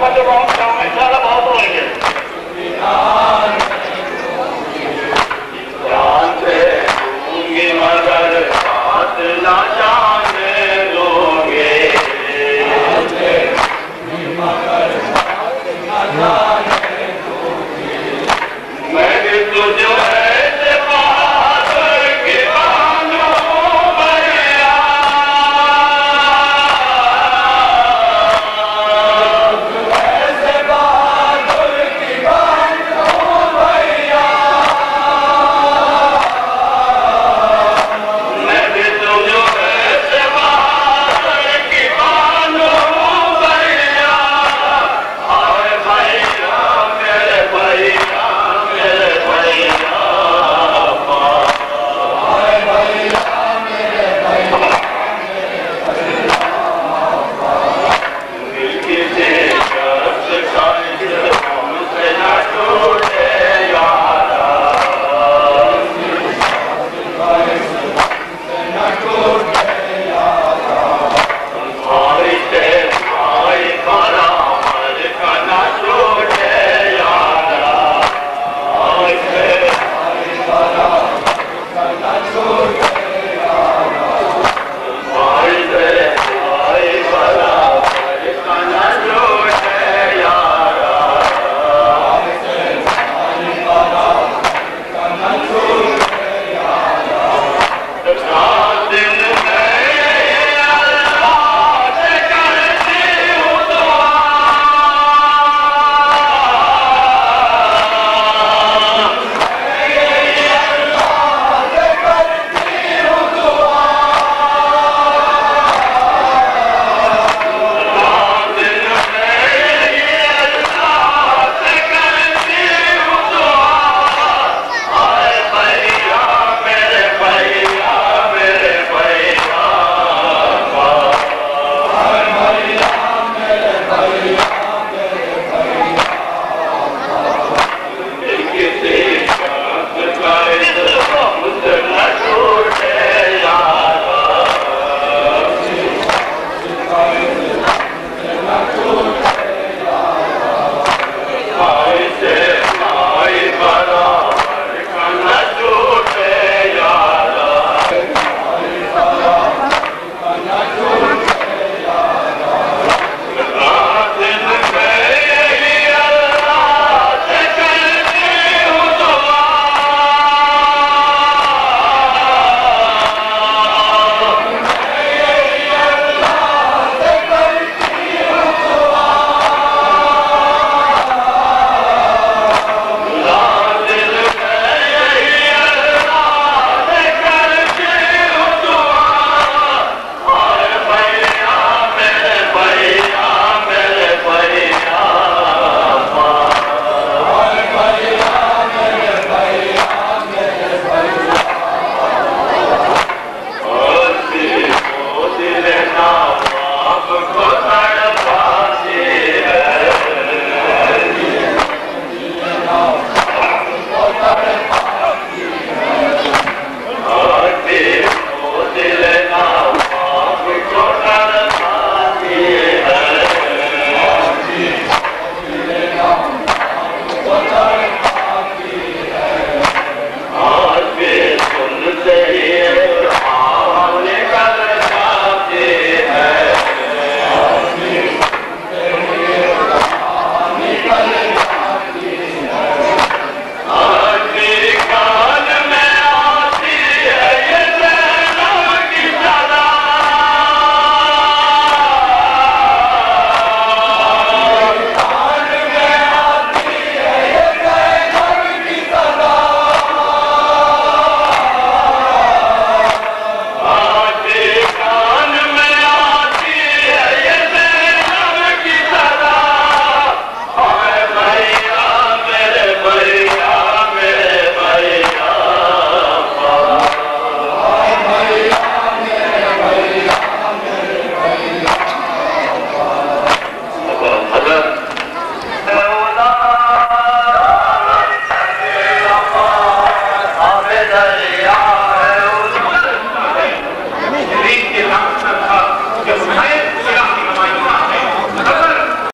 up at the wrong time. It's not about religion.